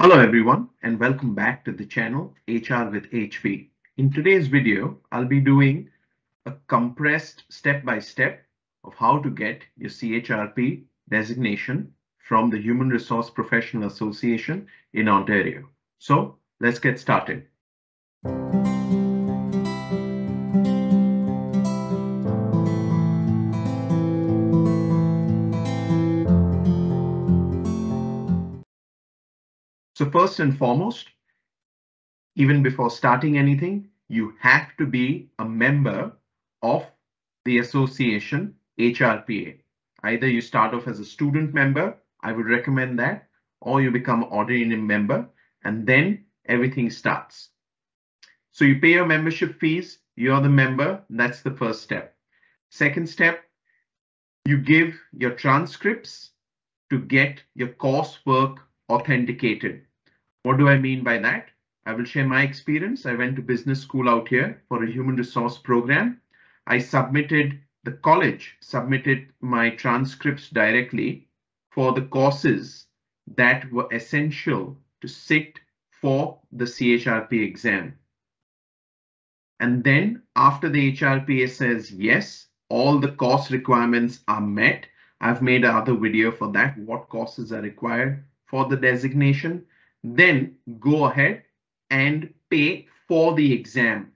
Hello everyone and welcome back to the channel HR with HP. In today's video, I'll be doing a compressed step-by-step -step of how to get your CHRP designation from the Human Resource Professional Association in Ontario. So let's get started. So first and foremost, even before starting anything, you have to be a member of the association HRPA. Either you start off as a student member, I would recommend that, or you become an ordinary member, and then everything starts. So you pay your membership fees, you're the member, that's the first step. Second step, you give your transcripts to get your coursework authenticated. What do I mean by that? I will share my experience. I went to business school out here for a human resource program. I submitted, the college submitted my transcripts directly for the courses that were essential to sit for the CHRP exam. And then after the HRPA says yes, all the course requirements are met. I've made another video for that, what courses are required for the designation then go ahead and pay for the exam.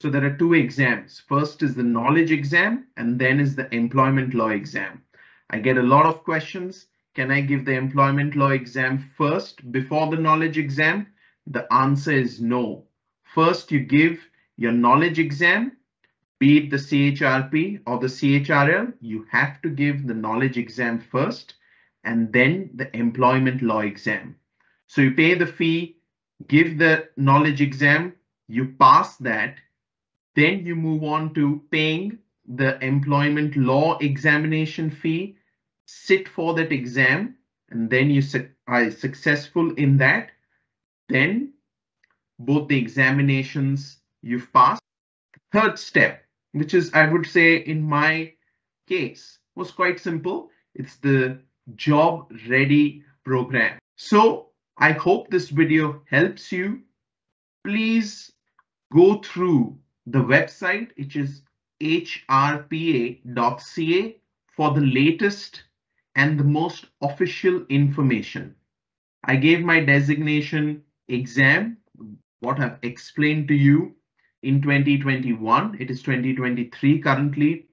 So there are two exams. First is the knowledge exam and then is the employment law exam. I get a lot of questions. Can I give the employment law exam first before the knowledge exam? The answer is no. First, you give your knowledge exam, be it the CHRP or the CHRL, you have to give the knowledge exam first and then the employment law exam. So you pay the fee, give the knowledge exam, you pass that, then you move on to paying the employment law examination fee, sit for that exam, and then you are successful in that. Then both the examinations you've passed. Third step, which is, I would say in my case, was quite simple. It's the job ready program. So I hope this video helps you. Please go through the website, which is hrpa.ca for the latest and the most official information. I gave my designation exam, what I've explained to you in 2021. It is 2023 currently.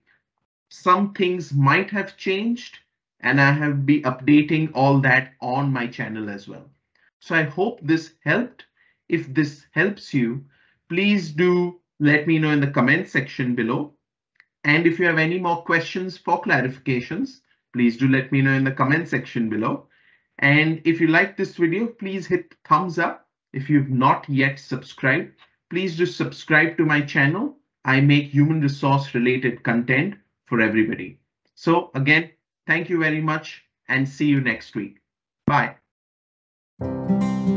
Some things might have changed and I have be updating all that on my channel as well. So I hope this helped. If this helps you, please do let me know in the comment section below. And if you have any more questions for clarifications, please do let me know in the comment section below. And if you like this video, please hit thumbs up. If you've not yet subscribed, please do subscribe to my channel. I make human resource related content for everybody. So again, thank you very much and see you next week. Bye. You.